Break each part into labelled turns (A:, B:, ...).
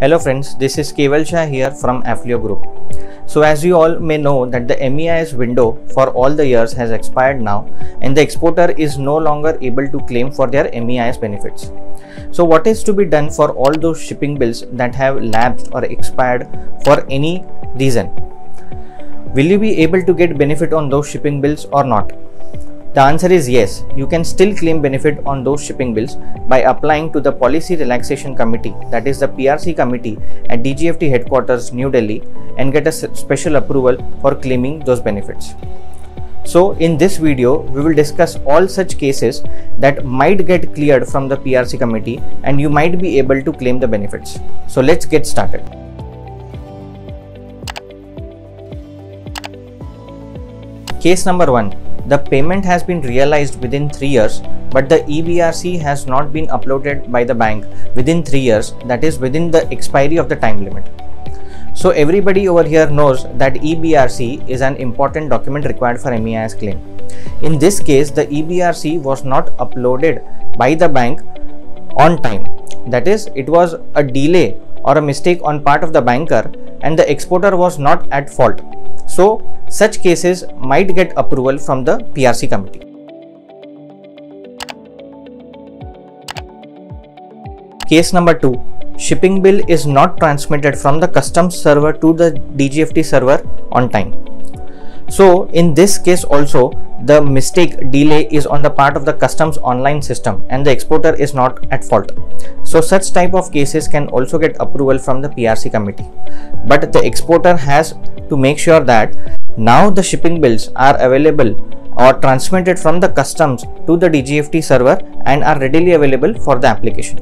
A: Hello friends, this is Keval Shah here from Afleo Group. So as you all may know that the MEIS window for all the years has expired now and the exporter is no longer able to claim for their MEIS benefits. So what is to be done for all those shipping bills that have lapsed or expired for any reason? Will you be able to get benefit on those shipping bills or not? The answer is yes, you can still claim benefit on those shipping bills by applying to the Policy Relaxation Committee, that is the PRC committee at DGFT headquarters, New Delhi, and get a special approval for claiming those benefits. So, in this video, we will discuss all such cases that might get cleared from the PRC committee and you might be able to claim the benefits. So, let's get started. Case number 1 the payment has been realized within 3 years, but the EBRC has not been uploaded by the bank within 3 years, that is within the expiry of the time limit. So everybody over here knows that EBRC is an important document required for MEIS claim. In this case, the EBRC was not uploaded by the bank on time. That is, it was a delay or a mistake on part of the banker and the exporter was not at fault. So such cases might get approval from the PRC committee. Case number 2 Shipping bill is not transmitted from the customs server to the DGFT server on time. So, in this case, also the mistake delay is on the part of the customs online system and the exporter is not at fault. So, such type of cases can also get approval from the PRC committee. But the exporter has to make sure that now the shipping bills are available or transmitted from the customs to the DGFT server and are readily available for the application.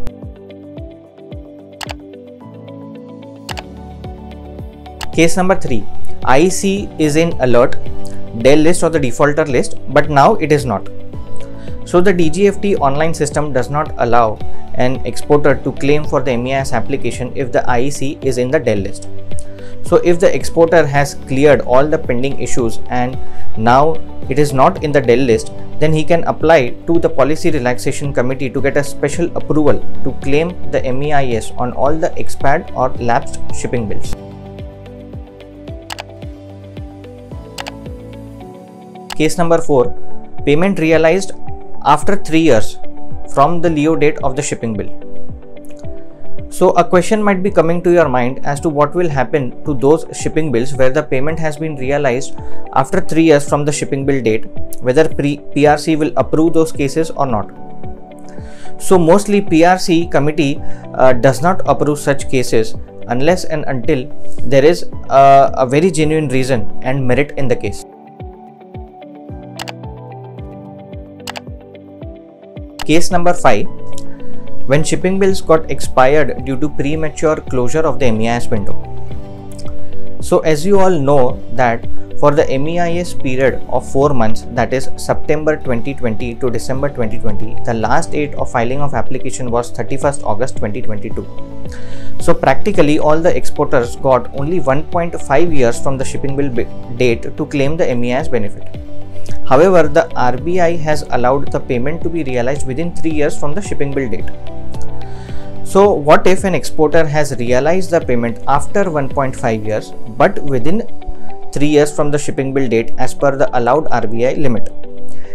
A: Case number 3 IEC is in alert, DEL list or the defaulter list, but now it is not. So the DGFT online system does not allow an exporter to claim for the MEIS application if the IEC is in the DEL list. So if the exporter has cleared all the pending issues and now it is not in the DEL list, then he can apply to the policy relaxation committee to get a special approval to claim the MEIS on all the expired or lapsed shipping bills. Case number 4 Payment realized after 3 years from the LEO date of the shipping bill. So a question might be coming to your mind as to what will happen to those shipping bills where the payment has been realized after 3 years from the shipping bill date, whether PRC will approve those cases or not. So mostly PRC committee uh, does not approve such cases unless and until there is a, a very genuine reason and merit in the case. Case number 5 when shipping bills got expired due to premature closure of the MEIS window. So as you all know that for the MEIS period of 4 months that is September 2020 to December 2020 the last date of filing of application was 31st August 2022. So practically all the exporters got only 1.5 years from the shipping bill date to claim the MEIS benefit. However, the RBI has allowed the payment to be realized within 3 years from the shipping bill date. So, what if an exporter has realized the payment after 1.5 years but within 3 years from the shipping bill date as per the allowed RBI limit?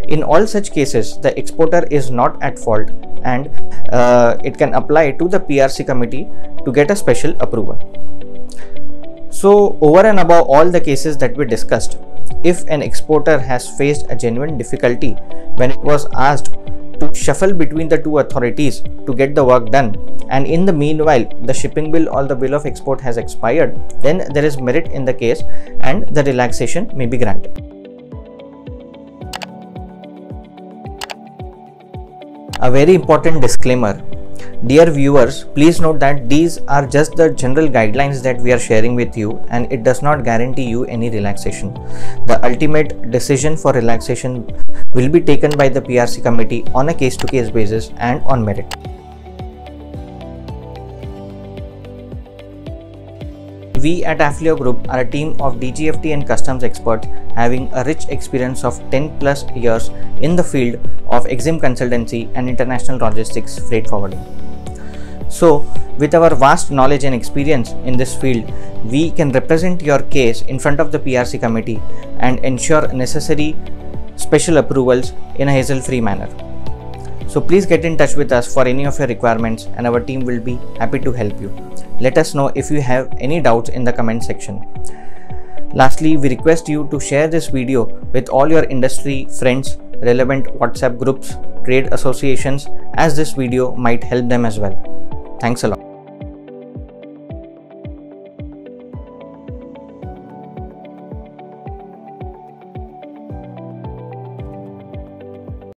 A: In all such cases, the exporter is not at fault and uh, it can apply to the PRC committee to get a special approval. So, over and above all the cases that we discussed, if an exporter has faced a genuine difficulty when it was asked to shuffle between the two authorities to get the work done. And in the meanwhile the shipping bill or the bill of export has expired then there is merit in the case and the relaxation may be granted. A very important disclaimer Dear viewers, please note that these are just the general guidelines that we are sharing with you and it does not guarantee you any relaxation. The ultimate decision for relaxation will be taken by the PRC committee on a case to case basis and on merit. We at Afleo Group are a team of DGFT and customs experts having a rich experience of 10 plus years in the field of EXIM consultancy and international logistics freight forwarding. So, with our vast knowledge and experience in this field, we can represent your case in front of the PRC committee and ensure necessary special approvals in a hassle free manner. So please get in touch with us for any of your requirements and our team will be happy to help you. Let us know if you have any doubts in the comment section. Lastly, we request you to share this video with all your industry friends, relevant WhatsApp groups, trade associations as this video might help them as well. Thanks a lot.